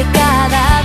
que cada vez